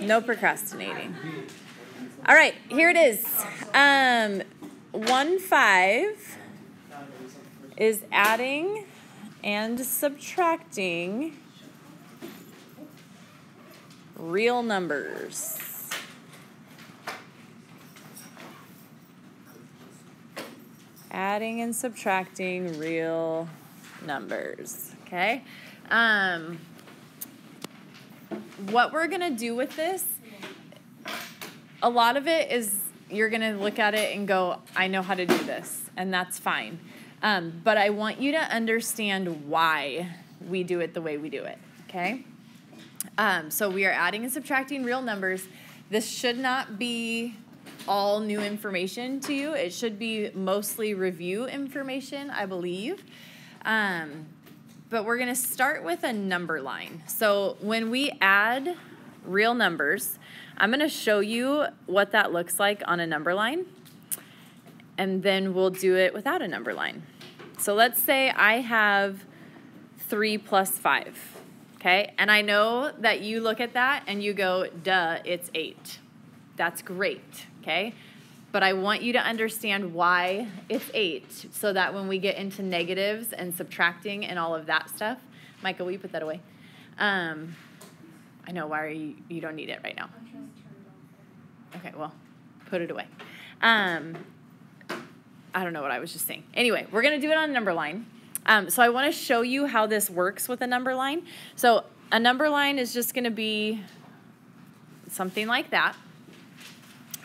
No procrastinating. All right, here it is. Um, one five is adding and subtracting real numbers. Adding and subtracting real numbers. Okay. Um, what we're gonna do with this, a lot of it is you're gonna look at it and go, I know how to do this, and that's fine. Um, but I want you to understand why we do it the way we do it. Okay. Um, so we are adding and subtracting real numbers. This should not be all new information to you. It should be mostly review information, I believe. Um, but we're going to start with a number line. So when we add real numbers, I'm going to show you what that looks like on a number line, and then we'll do it without a number line. So let's say I have 3 plus 5, okay? And I know that you look at that and you go, duh, it's 8. That's great, okay? But I want you to understand why it's eight so that when we get into negatives and subtracting and all of that stuff, Michael, will you put that away? Um, I know, why are you, you don't need it right now. Okay, well, put it away. Um, I don't know what I was just saying. Anyway, we're going to do it on a number line. Um, so I want to show you how this works with a number line. So a number line is just going to be something like that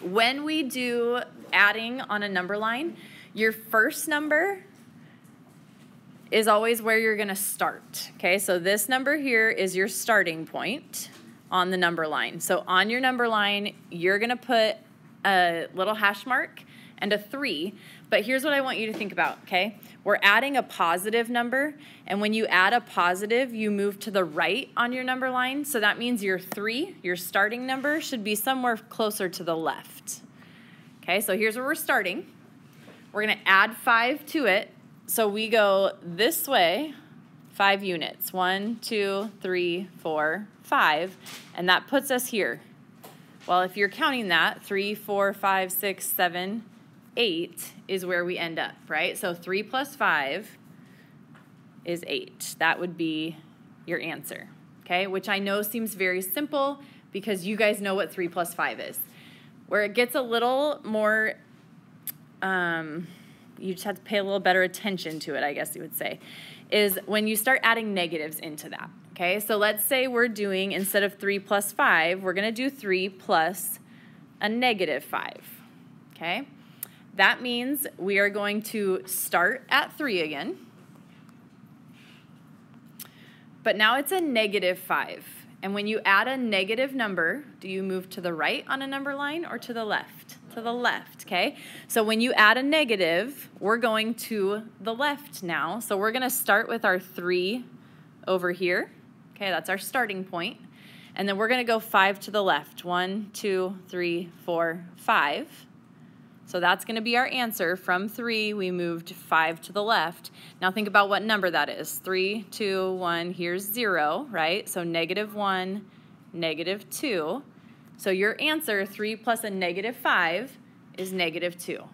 when we do adding on a number line, your first number is always where you're going to start. Okay, so this number here is your starting point on the number line. So on your number line, you're going to put a little hash mark and a 3. But here's what I want you to think about, okay? We're adding a positive number, and when you add a positive, you move to the right on your number line. So that means your 3, your starting number, should be somewhere closer to the left. Okay, so here's where we're starting. We're going to add 5 to it. So we go this way, 5 units. One, two, three, four, five, And that puts us here. Well, if you're counting that, three, four, five, six, seven, 8 is where we end up, right? So 3 plus 5 is 8. That would be your answer, okay? Which I know seems very simple because you guys know what 3 plus 5 is. Where it gets a little more, um, you just have to pay a little better attention to it, I guess you would say, is when you start adding negatives into that, okay? So let's say we're doing, instead of 3 plus 5, we're going to do 3 plus a negative 5, okay? That means we are going to start at 3 again. But now it's a negative 5. And when you add a negative number, do you move to the right on a number line or to the left? To the left, okay? So when you add a negative, we're going to the left now. So we're going to start with our 3 over here. Okay, that's our starting point. And then we're going to go 5 to the left. One, two, three, four, five. So that's going to be our answer. From 3, we moved 5 to the left. Now think about what number that is. 3, 2, 1, here's 0, right? So negative 1, negative 2. So your answer, 3 plus a negative 5, is negative 2.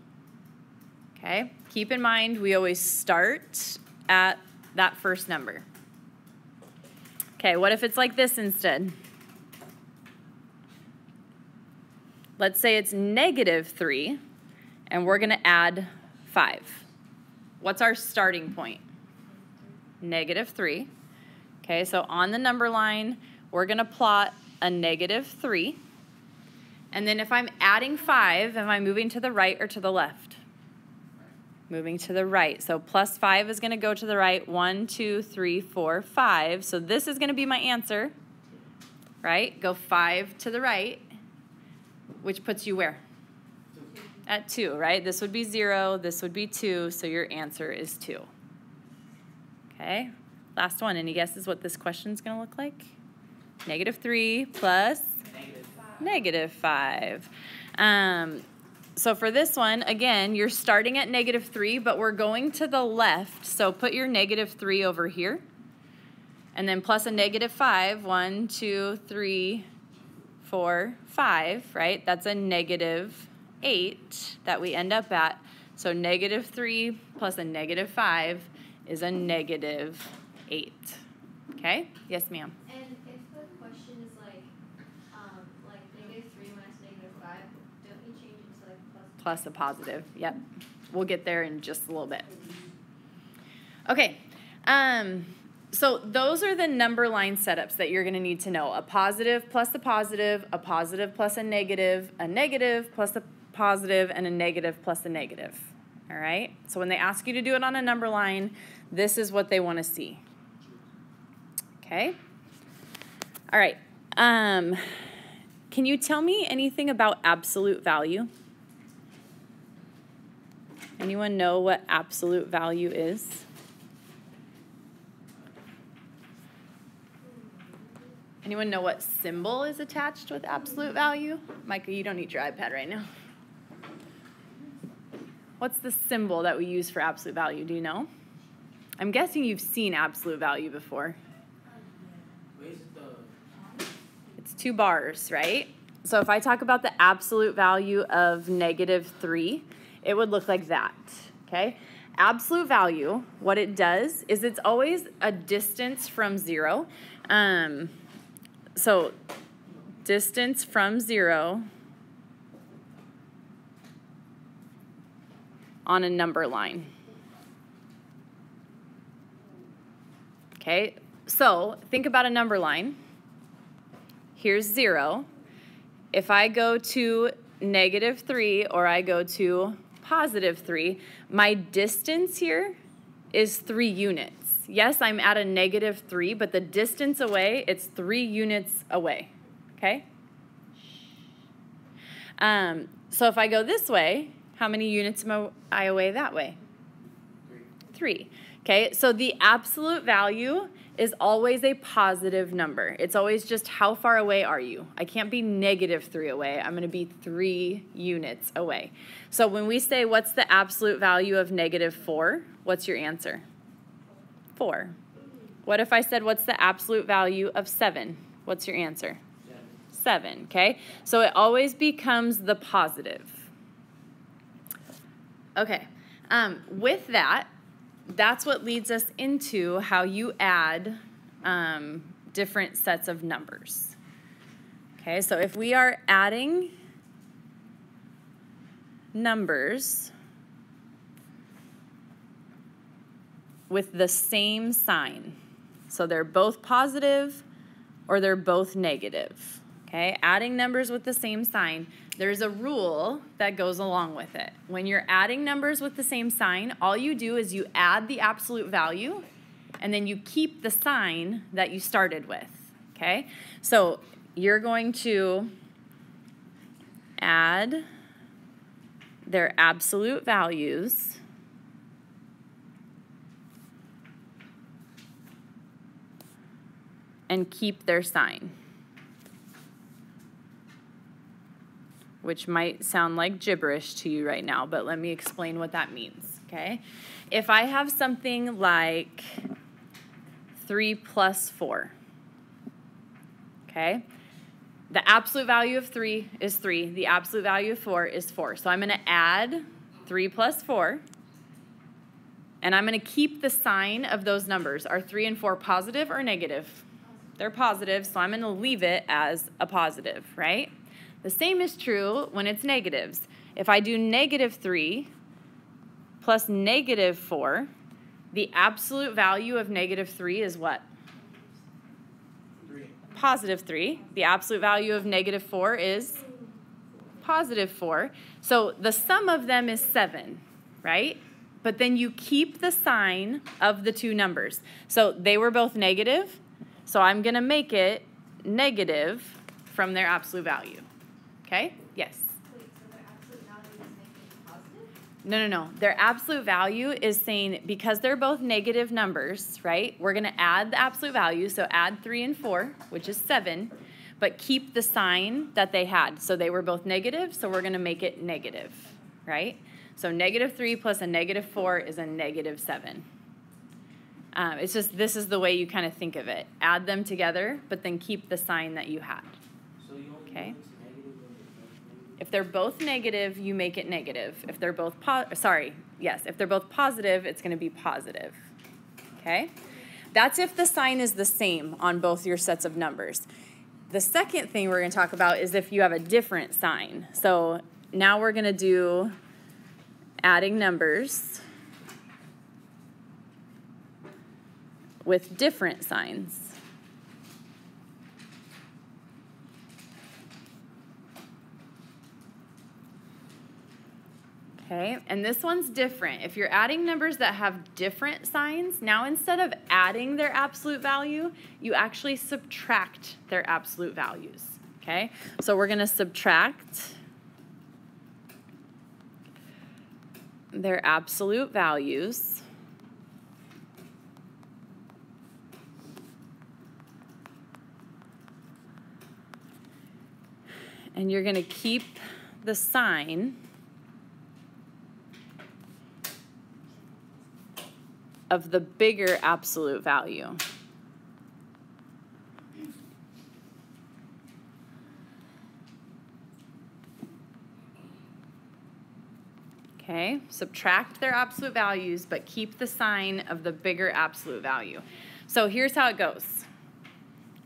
Okay? Keep in mind, we always start at that first number. Okay, what if it's like this instead? Let's say it's negative 3 and we're going to add 5. What's our starting point? Negative 3. Okay, so on the number line, we're going to plot a negative 3. And then if I'm adding 5, am I moving to the right or to the left? Moving to the right. So plus 5 is going to go to the right. 1, 2, 3, 4, 5. So this is going to be my answer, right? Go 5 to the right, which puts you where? At 2, right? This would be 0, this would be 2, so your answer is 2. Okay, last one. Any guesses what this question is going to look like? Negative 3 plus negative 5. Um, so for this one, again, you're starting at negative 3, but we're going to the left. So put your negative 3 over here. And then plus a negative 5. 1, 2, 3, 4, 5, right? That's a negative 8 that we end up at. So negative 3 plus a negative 5 is a negative 8. Okay? Yes, ma'am. And if the question is like, um, like negative three minus negative five, don't you change it to like plus? Plus a positive. Yep. We'll get there in just a little bit. Okay. Um, so those are the number line setups that you're going to need to know. A positive plus a positive, a positive plus a negative, a negative plus a positive, and a negative plus a negative. All right? So when they ask you to do it on a number line, this is what they want to see. Okay? All right. Um, can you tell me anything about absolute value? Anyone know what absolute value is? Anyone know what symbol is attached with absolute value? Micah, you don't need your iPad right now. What's the symbol that we use for absolute value? Do you know? I'm guessing you've seen absolute value before. It's two bars, right? So if I talk about the absolute value of negative 3, it would look like that, okay? Absolute value, what it does is it's always a distance from 0. Um, so distance from 0 on a number line. Okay, so think about a number line. Here's 0. If I go to negative 3 or I go to positive 3, my distance here is 3 units. Yes, I'm at a negative 3, but the distance away, it's 3 units away. Okay? Um, so if I go this way, how many units am I away that way? 3. Okay, so the absolute value is always a positive number. It's always just how far away are you? I can't be negative 3 away. I'm going to be 3 units away. So when we say what's the absolute value of negative 4, what's your answer? 4. What if I said what's the absolute value of 7? What's your answer? 7, okay? So it always becomes the positive. Okay, um, with that, that's what leads us into how you add um, different sets of numbers. Okay, so if we are adding numbers with the same sign, so they're both positive or they're both negative. Okay, adding numbers with the same sign, there's a rule that goes along with it. When you're adding numbers with the same sign, all you do is you add the absolute value and then you keep the sign that you started with. Okay, so you're going to add their absolute values. And keep their sign. Which might sound like gibberish to you right now, but let me explain what that means, okay? If I have something like 3 plus 4, okay? The absolute value of 3 is 3. The absolute value of 4 is 4. So I'm going to add 3 plus 4, and I'm going to keep the sign of those numbers. Are 3 and 4 positive or negative? They're positive, so I'm going to leave it as a positive, right? The same is true when it's negatives. If I do negative 3 plus negative 4, the absolute value of negative 3 is what? 3. Positive 3. The absolute value of negative 4 is positive 4. So the sum of them is 7, right? But then you keep the sign of the two numbers. So they were both negative, so I'm going to make it negative from their absolute value. Okay? Yes. Wait, so their absolute value is making it positive? No, no, no. Their absolute value is saying because they're both negative numbers, right? We're going to add the absolute value. So add 3 and 4, which is 7, but keep the sign that they had. So they were both negative, so we're going to make it negative, right? So negative 3 plus a negative 4 is a negative 7. Um, it's just this is the way you kind of think of it. Add them together, but then keep the sign that you had. So you only Okay? If they're both negative, you make it negative. If they're both po- sorry, yes, if they're both positive, it's going to be positive. Okay? That's if the sign is the same on both your sets of numbers. The second thing we're going to talk about is if you have a different sign. So now we're going to do adding numbers with different signs. Okay, and this one's different. If you're adding numbers that have different signs, now instead of adding their absolute value, you actually subtract their absolute values. Okay, so we're going to subtract their absolute values. And you're going to keep the sign of the bigger absolute value. Okay, subtract their absolute values, but keep the sign of the bigger absolute value. So here's how it goes.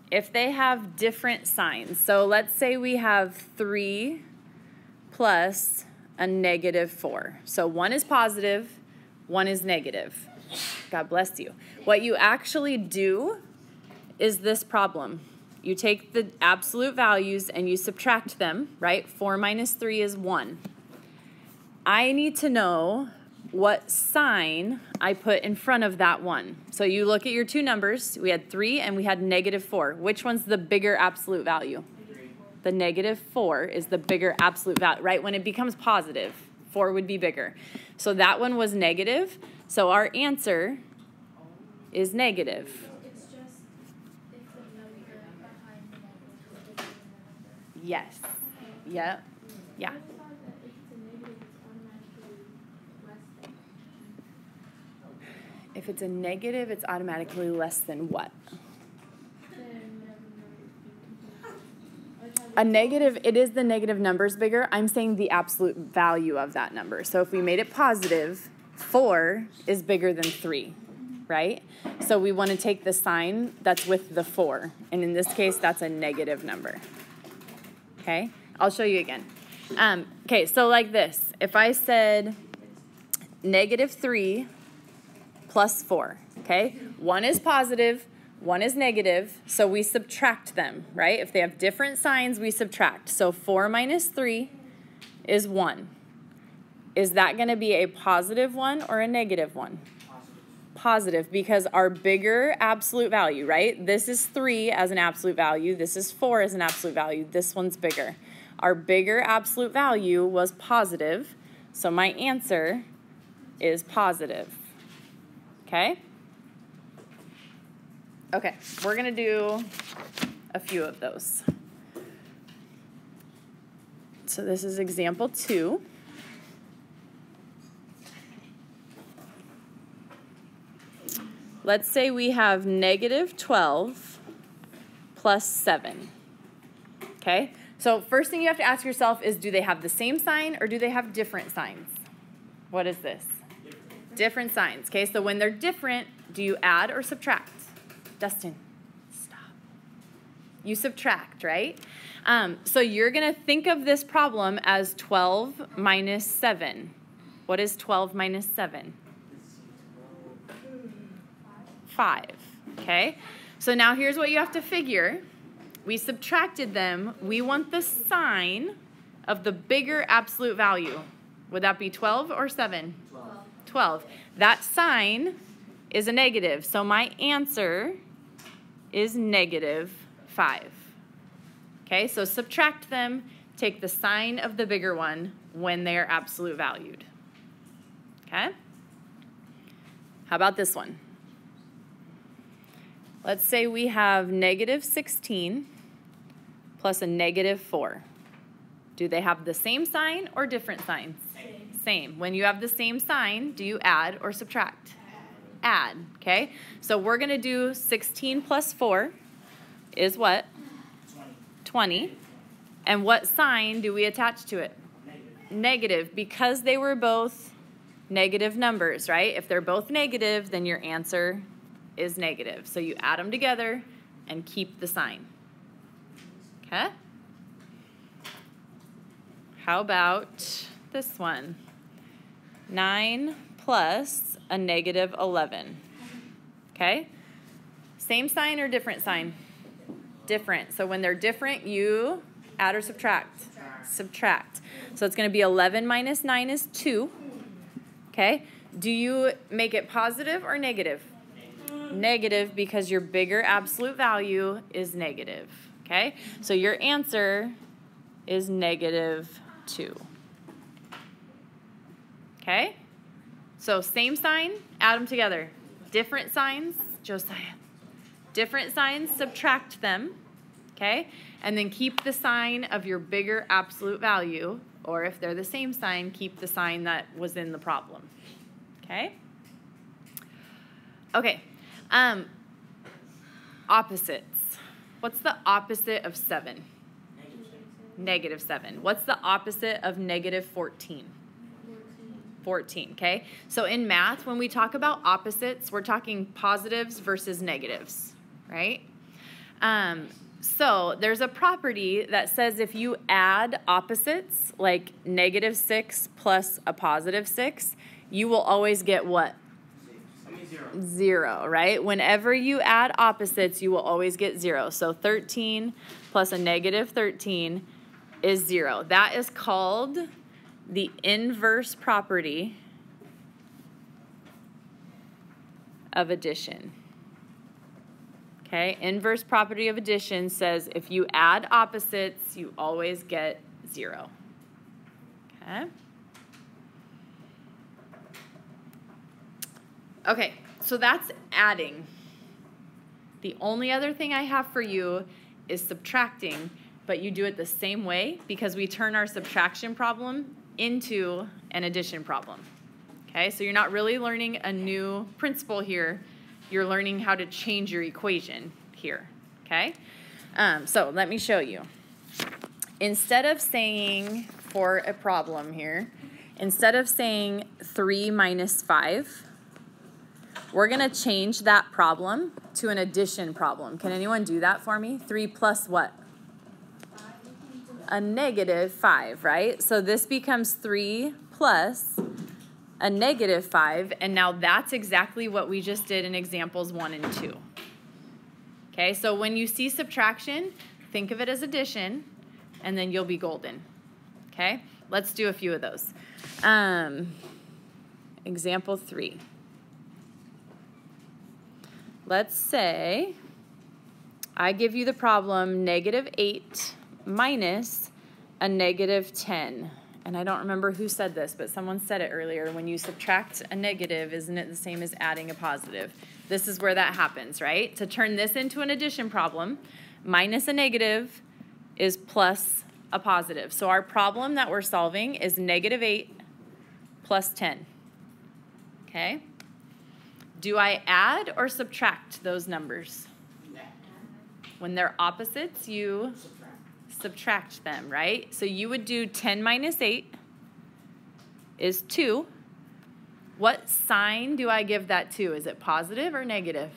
If they have different signs, so let's say we have 3 plus a negative 4. So one is positive, one is negative. God bless you. What you actually do is this problem. You take the absolute values and you subtract them, right? 4 minus 3 is 1. I need to know what sign I put in front of that one. So you look at your two numbers. We had 3 and we had negative 4. Which one's the bigger absolute value? The negative 4 is the bigger absolute value, right? When it becomes positive, 4 would be bigger. So that one was negative. So our answer is negative. It's just if the number behind the negative is bigger than the number. Yes. Yep. Yeah. What if it's a negative, it's automatically less than? If it's a negative, it's automatically less than what? Than whatever number you compare. A negative, it is the negative numbers bigger. I'm saying the absolute value of that number. So if we made it positive, 4 is bigger than 3, right? So we want to take the sign that's with the 4. And in this case, that's a negative number. Okay? I'll show you again. Um, okay, so like this. If I said negative 3 plus 4, okay? One is positive, one is negative, so we subtract them, right? If they have different signs, we subtract. So 4 minus 3 is 1. Is that going to be a positive one or a negative one? Positive, because our bigger absolute value, right? This is 3 as an absolute value, this is 4 as an absolute value, this one's bigger. Our bigger absolute value was positive, so my answer is positive. Okay? Okay, we're going to do a few of those. So this is example two. Let's say we have negative 12 plus 7. Okay? So first thing you have to ask yourself is do they have the same sign or do they have different signs? What is this? Different signs. Okay, so when they're different, do you add or subtract? Dustin, stop. You subtract, right? Um, so you're going to think of this problem as 12 minus 7. What is 12 minus 7? 5. Okay? So now here's what you have to figure. We subtracted them. We want the sign of the bigger absolute value. Would that be 12 or 7? 12. 12. That sign is a negative. So my answer is negative 5. Okay, so subtract them, take the sign of the bigger one when they are absolute valued. Okay? How about this one? Let's say we have negative 16 plus a negative 4. Do they have the same sign or different signs? Same. Same. When you have the same sign, do you add or subtract? Add, okay? So we're going to do 16 plus 4 is what? 20. And what sign do we attach to it? Negative, because they were both negative numbers, right? If they're both negative, then your answer is negative. So you add them together and keep the sign. Okay? How about this one? 9 plus a negative 11. Okay? Same sign or different sign? Different. So when they're different, you add or subtract? Subtract. So it's going to be 11 minus 9 is 2. Okay? Do you make it positive or negative? Negative because your bigger absolute value is negative. Okay? So your answer is negative 2. Okay? So same sign, add them together. Different signs, Josiah. Different signs, subtract them. Okay? And then keep the sign of your bigger absolute value, or if they're the same sign, keep the sign that was in the problem. Okay? Okay. Um, opposites. What's the opposite of 7? Negative 7. What's the opposite of negative 14? 14, okay? So in math, when we talk about opposites, we're talking positives versus negatives, right? Um, so there's a property that says if you add opposites, like negative 6 plus a positive 6, you will always get what? Zero. Zero, right? Whenever you add opposites, you will always get zero. So 13 plus a negative 13 is zero. That is called the inverse property of addition. Okay, inverse property of addition says if you add opposites, you always get zero. Okay. Okay, so that's adding. The only other thing I have for you is subtracting, but you do it the same way because we turn our subtraction problem into an addition problem. Okay, so you're not really learning a new principle here. You're learning how to change your equation here. Okay, um, so let me show you. Instead of saying for a problem here, instead of saying 3 minus 5, we're going to change that problem to an addition problem. Can anyone do that for me? 3 plus what? A negative 5, right? So this becomes 3 plus a negative 5, and now that's exactly what we just did in examples 1 and 2. Okay, so when you see subtraction, think of it as addition, and then you'll be golden. Okay, let's do a few of those. Um, example 3 let's say I give you the problem negative 8 minus a negative 10. And I don't remember who said this, but someone said it earlier. When you subtract a negative, isn't it the same as adding a positive? This is where that happens, right? To turn this into an addition problem, minus a negative is plus a positive. So our problem that we're solving is negative 8 plus 10. Okay? Do I add or subtract those numbers? When they're opposites, you subtract them, right? So you would do 10 minus 8 is 2. What sign do I give that to? Is it positive or negative?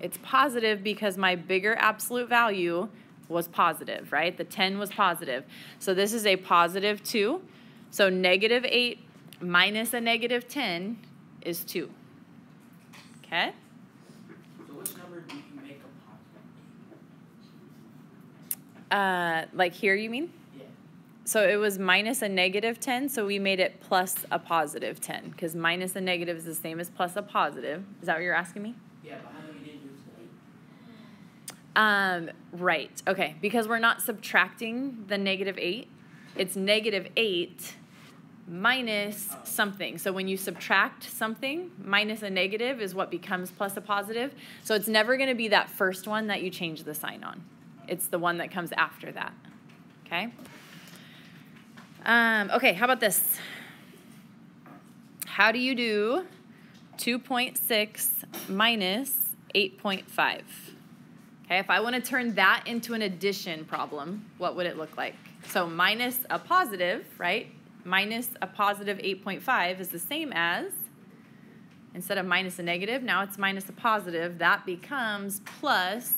It's positive because my bigger absolute value was positive, right? The 10 was positive. So this is a positive 2. So negative 8 minus a negative 10 is 2. Okay? So which number do you make a positive? Uh, like here, you mean? Yeah. So it was minus a negative 10, so we made it plus a positive 10, because minus a negative is the same as plus a positive. Is that what you're asking me? Yeah, but how come you didn't do Um, right. Okay. Because we're not subtracting the negative 8. It's negative 8 minus something. So when you subtract something, minus a negative is what becomes plus a positive. So it's never going to be that first one that you change the sign on. It's the one that comes after that. Okay? Um, okay, how about this? How do you do 2.6 minus 8.5? Okay, if I want to turn that into an addition problem, what would it look like? So minus a positive, right? Minus a positive 8.5 is the same as, instead of minus a negative, now it's minus a positive. That becomes plus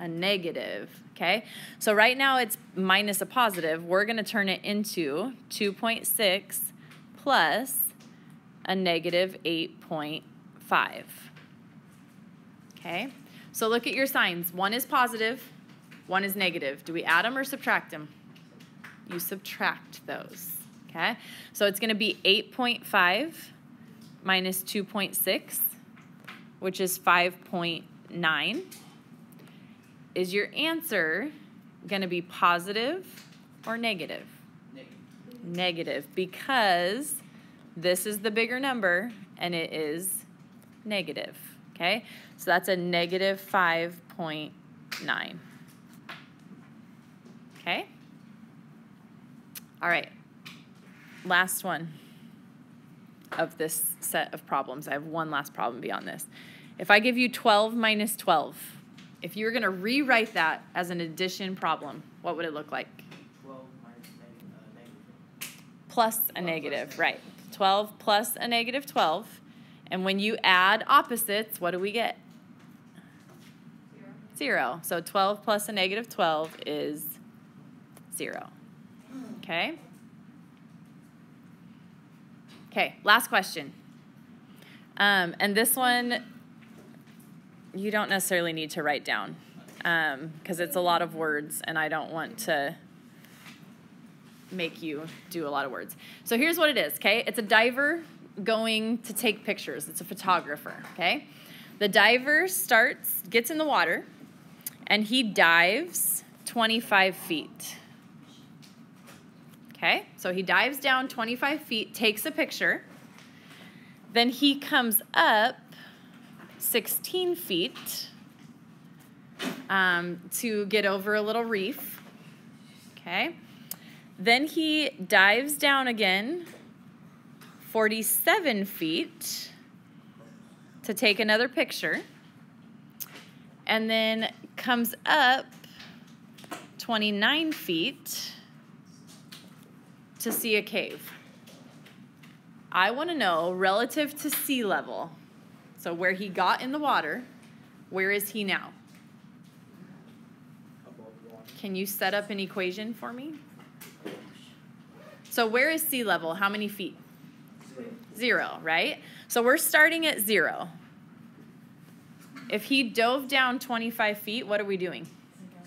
a negative, okay? So right now it's minus a positive. We're going to turn it into 2.6 plus a negative 8.5. Okay? So look at your signs. One is positive, one is negative. Do we add them or subtract them? You subtract those. Okay? So it's going to be 8.5 minus 2.6, which is 5.9. Is your answer going to be positive or negative? Negative. Negative, because this is the bigger number and it is negative. Okay? So that's a negative 5.9. Okay? All right. Last one of this set of problems. I have one last problem beyond this. If I give you 12 minus 12, if you were going to rewrite that as an addition problem, what would it look like? Twelve minus negative, uh, negative. Plus a 12 plus negative, negative. right. 12 plus a negative 12. And when you add opposites, what do we get? Zero. Zero. So 12 plus a negative 12 is zero. Okay? Okay, last question. Um, and this one, you don't necessarily need to write down um, because it's a lot of words and I don't want to make you do a lot of words. So here's what it is, okay? It's a diver going to take pictures. It's a photographer, okay? The diver starts, gets in the water, and he dives 25 feet. Okay? So he dives down 25 feet, takes a picture. Then he comes up 16 feet um, to get over a little reef. Okay? Then he dives down again 47 feet to take another picture. And then comes up 29 feet to see a cave. I want to know relative to sea level. So where he got in the water, where is he now? Can you set up an equation for me? So where is sea level? How many feet? Zero. Zero, right? So we're starting at zero. If he dove down 25 feet, what are we doing?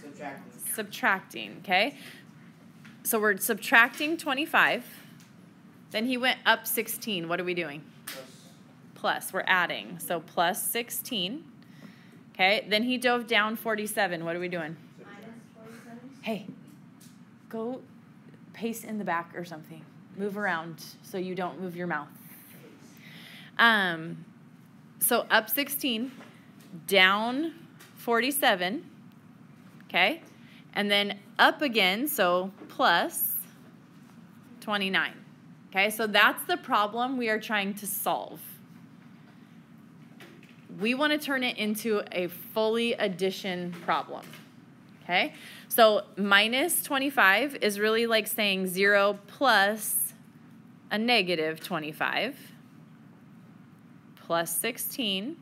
Subtracting. Subtracting, okay? So we're subtracting 25. Then he went up 16. What are we doing? Plus we're adding. So plus 16. Okay, then he dove down 47. What are we doing? Hey, go pace in the back or something. Move around so you don't move your mouth. Um, so up 16, down 47, okay? And then up again, so plus 29. Okay, so that's the problem we are trying to solve. We want to turn it into a fully addition problem. Okay? So minus 25 is really like saying 0 plus a negative 25 plus 16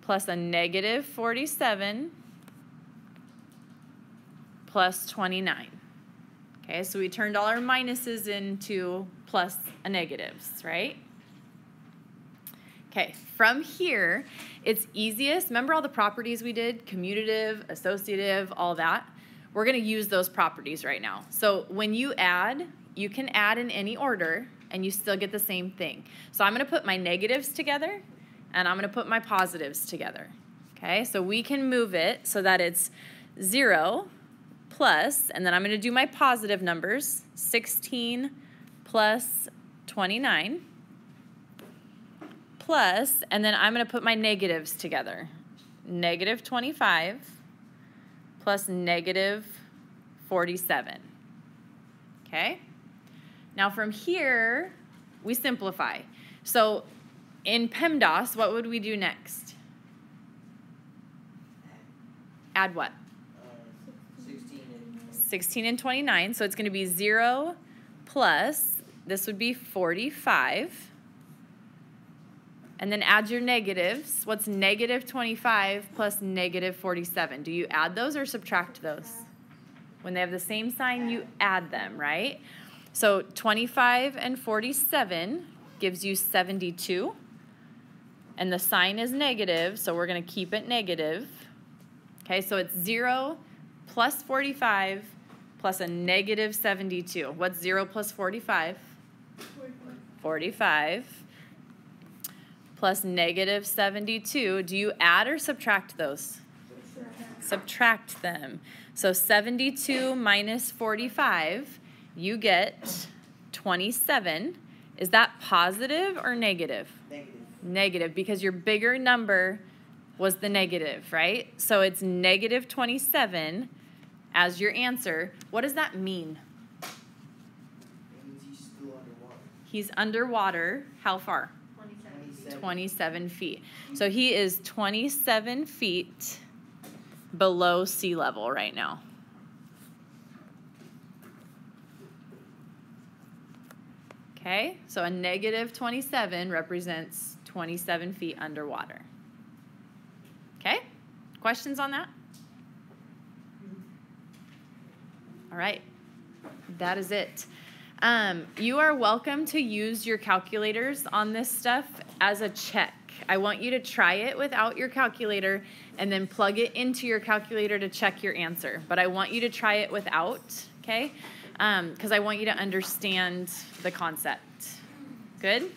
plus a negative 47 plus 29. Okay, so we turned all our minuses into plus a negatives, right? Okay, from here, it's easiest. Remember all the properties we did? Commutative, associative, all that? We're to use those properties right now. So when you add, you can add in any order and you still get the same thing. So I'm to put my negatives together and I'm to put my positives together. Okay, so we can move it so that it's 0 plus, and then I'm to do my positive numbers 16 plus 29 plus, and then I'm going to put my negatives together. Negative 25 plus negative 47. Okay? Now from here, we simplify. So in PEMDAS, what would we do next? add what? Uh, sixteen and. 16 and 29. So it's going to be 0 plus, this would be 45. And then add your negatives. What's negative 25 plus negative 47? Do you add those or subtract those? When they have the same sign, you add them, right? So 25 and 47 gives you 72. And the sign is negative, so we're going to keep it negative. Okay, so it's 0 plus 45 plus a negative 72. What's 0 plus 45? 45 plus negative 72. Do you add or subtract those? Subtract them. So 72 minus 45, you get 27. Is that positive or negative? Negative. Negative, because your bigger number was the negative, right? So it's negative 27 as your answer. What does that mean? He's underwater. He's underwater. How far? Twenty-seven. feet. So he is 27 feet below sea level right now. Okay, so a negative 27 represents 27 feet underwater. Okay, questions on that? All right, that is it. Um, you are welcome to use your calculators on this stuff as a check. I want you to try it without your calculator and then plug it into your calculator to check your answer. But I want you to try it without, okay? Um, because I want you to understand the concept. Good?